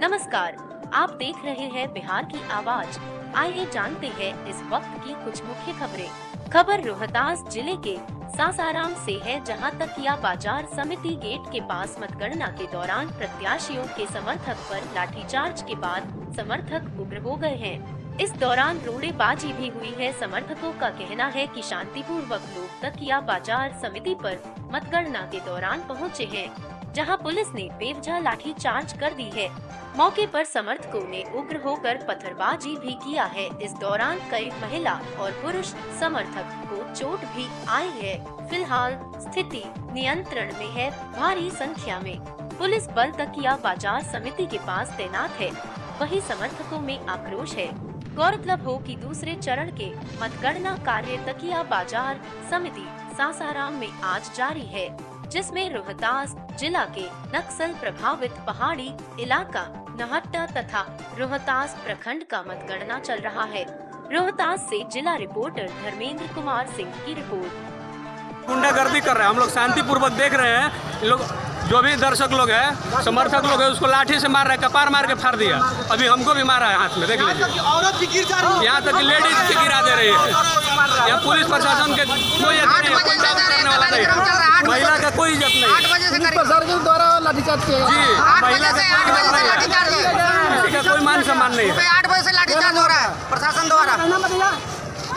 देख रहे हैं बिहार की आवाज़। आइए जानते हैं इस वक्त की कुछ मुख्य खबरें। खबर रोहतास ज़िले के सासाराम से है, जहाँ तकिया बाज़ार समिति गेट के पास मतगणना के दौरान प्रत्याशियों के समर्थक पर लाठीचार्ज के बाद समर्थक उग्र हो गए हैं। इस दौरान रोड़ेबाजी भी हुई है। समर्थकों का कहना है कि शांतिपूर्वक लोग तकिया बाज़ार समिति पर मतगणना के दौरान पहुँचे हैं। जहाँ पुलिस ने बेवजह लाठी चार्ज कर दी है। मौके पर समर्थकों ने उग्र होकर पत्थरबाजी भी किया है। इस दौरान कई महिला और पुरुष समर्थक को चोट भी आई है। फ़िलहाल स्थिति नियंत्रण में है भारी संख्या में। पुलिस बल तकिया बाज़ार समिति के पास तैनात है। वही समर्थकों में आक्रोश है। गौरतलब हो कि दूसरे चरण के मतगणना कार्य तकिया बाज़ार समिति सासाराम में आज जारी है। जिसमें रोहतास जिला के नक्सल प्रभावित पहाड़ी इलाका नहट्टा तथा रोहतास प्रखंड का मतगणना चल रहा है। रोहतास से जिला रिपोर्टर धर्मेंद्र कुमार सिंह की रिपोर्ट। गुंडागर्दी कर रहे हैं हम लोग शांति पूर्वक देख रहे हैं। लोग जो भी दर्शक लोग हैं समर्थक लोग हैं उसको लाठी से मार रहे हैं कपार मार के फाड़ दिया। अभी हमको भी मारा है हाथ में देख लीजिए। औरत भी गिर जा रही है। यहाँ तक लेडीज़ की गिरा दे रही है। यहाँ पुलिस प्रशासन के कोई प्रशासन द्वारा लाठीचार्ज किया आठ बजे का से कोई आठ बजे से लाठीचार्ज किसी कोई मान सम्मान नहीं है। आठ बजे से लाठीचार्ज हो रहा है प्रशासन द्वारा।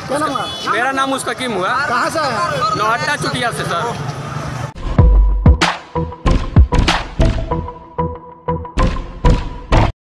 क्या नाम हुआ? मेरा नाम मुस्तकीम हुआ। कहाँ से नौहट्टा चुटिया से सर।